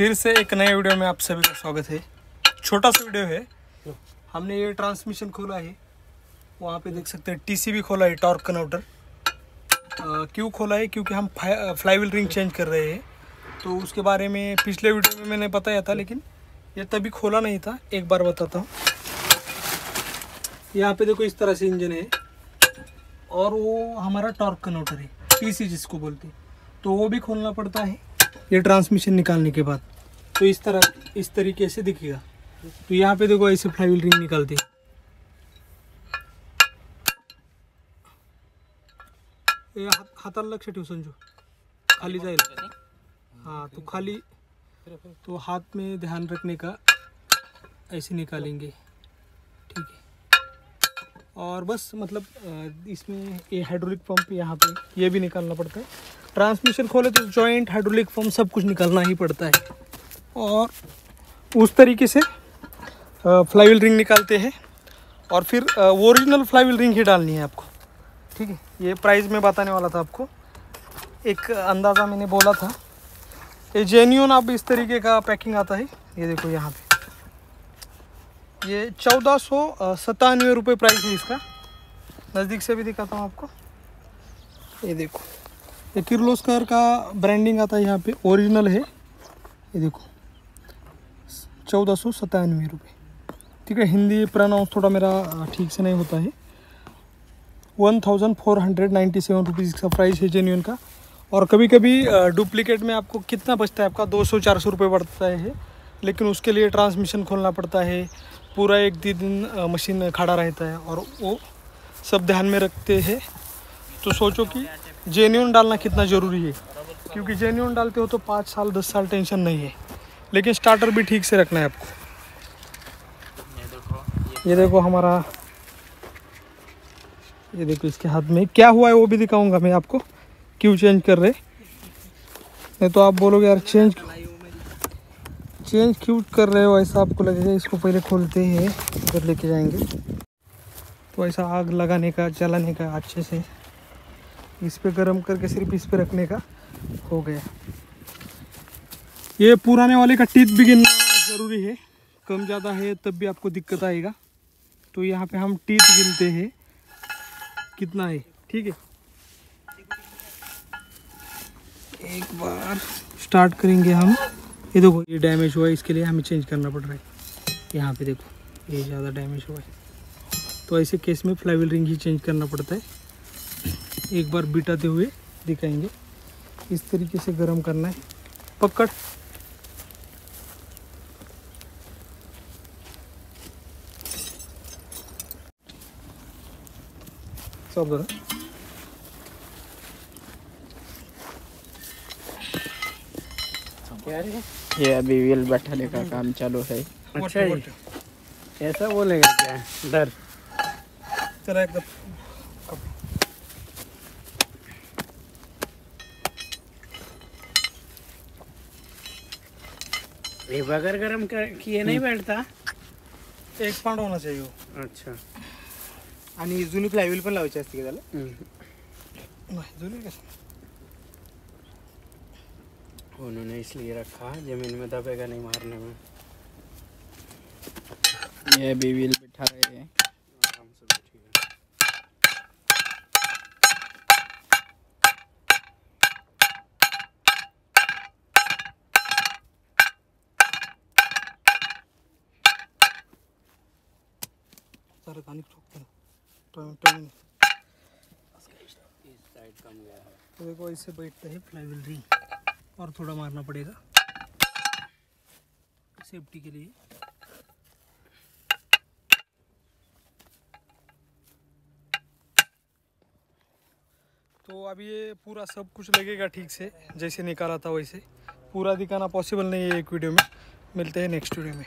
फिर से एक नए वीडियो में आप सभी का स्वागत है। छोटा सा वीडियो है। हमने ये ट्रांसमिशन खोला है। वहाँ पे देख सकते हैं टीसीबी खोला है टॉर्क कन्वर्टर क्यों खोला है? क्योंकि हम फ्लाईविल रिंग चेंज कर रहे हैं। तो उसके बारे में पिछले वीडियो में मैंने बताया था लेकिन ये तभी खोला नहीं था। एक बार बताता हूँ। यहाँ पे देखो इस तरह से इंजन है। और वो हमारा टॉर्क कन्वर्टर है। टीसी जिसको बोलते हैं। तो वो भी खोलना पड़ता है। ये ट्रांसमिशन निकालने के बाद। तो इस तरह, इस तरीके से दिखेगा। तो यहाँ पे देखो ऐसे फ्लाईविल रिंग निकालते हैं। हात हाताला लक्ष ठेव खाली जाएल हाँ तो खाली तो हाथ में ध्यान रखने का ऐसे निकालेंगे। ठीक है। और बस मतलब इसमें ये हाइड्रोलिक पंप यहाँ पे, ये भी निकालना पड़ता है। ट्रांसमिशन खोले तो जॉइंट हाइड्रोलिक पंप सब कुछ निकालना ही पड़ता है। और उस तरीके से फ्लाईविल रिंग निकालते हैं। और फिर ओरिजिनल फ्लाईविल रिंग ही डालनी है आपको। ठीक है? ये प्राइस में बताने वाला था आपको। एक अंदाज़ा मैंने बोला था। ये जेन्यून आप इस तरीके का पैकिंग आता है। ये देखो यहाँ पे। ये चौदह सौ सतानवे रुपये प्राइस है इसका। नज़दीक से भी दिखाता हूँ आपको। ये देखो। ये किर्लोस्कर का ब्रांडिंग आता है यहाँ पे। ओरिजिनल है। ये देखो। चौदह सौ सत्तानवे रुपये ठीक है, हिंदी प्रनाउंस थोड़ा मेरा ठीक से नहीं होता है। One thousand four hundred ninety seven rupees इसका प्राइस है जेन्यून का। और कभी कभी डुप्लीकेट में आपको कितना बचता है आपका? दो सौ चार सौ रुपये बढ़ता है। लेकिन उसके लिए ट्रांसमिशन खोलना पड़ता है। पूरा एक दिन मशीन खड़ा रहता है और वो सब ध्यान में रखते हैं। तो सोचो कि जेन्यून डालना कितना ज़रूरी है? क्योंकि जेन्यून डालते हो तो पाँच साल, दस साल टेंशन नहीं है। लेकिन स्टार्टर भी ठीक से रखना है आपको। ये देखो ये देखो हमारा, ये देखो इसके हाथ में। क्या हुआ है वो भी दिखाऊँगा मैं आपको। क्यों चेंज कर रहे? नहीं तो आप बोलोगे, यार चेंज चेंज क्यों कर रहे हो? ऐसा आपको लगेगा, इसको पहले खोलते हैं उधर लेके जाएँगे। तो ऐसा आग लगाने का, जलाने का अच्छे से इस पर गर्म करके सिर्फ़ इस पर रखने का हो गया। ये पुराने वाले का टीथ भी गिनना ज़रूरी है। कम ज़्यादा है तब भी आपको दिक्कत आएगा। तो यहाँ पे हम टीथ गिनते हैं। कितना है? ठीक है? एक बार स्टार्ट करेंगे हम। ये देखो, ये डैमेज हुआ है, इसके लिए हमें चेंज करना पड़ रहा है। यहाँ पे देखो, ये ज़्यादा डैमेज हुआ है। तो ऐसे केस में फ्लाईविल रिंग ही चेंज करना पड़ता है। एक बार बिटाते हुए दिखाएँगे। इस तरीके से गर्म करना है। पकड़। सब जरा ये अभी व्हील बैठाने का काम चालू है। अच्छा जी। ऐसा बोलेगा क्या? डर। एकदम ये बगैर गरम किए नहीं बैठता? एक पाऊंड होना चाहिए अच्छा। आणि जुनी फ्लायव्हील पण लावायची असते का त्याला? हम्म। जुनी कैसे? उन्होंने इसलिए रखा ज़मीन में दबेगा नहीं मारने में ये अभी व्हील बिठा रहे हैं. आराम से बैठिएगा जरा पानी ठोकते है तो देखो ऐसे बैठते हैं फ्लाईविल रिंग और थोड़ा मारना पड़ेगा। सेफ्टी के लिए। तो अभी ये पूरा सब कुछ लगेगा ठीक से, जैसे निकाला था वैसे। पूरा दिखाना पॉसिबल नहीं है एक वीडियो में। मिलते हैं नेक्स्ट वीडियो में।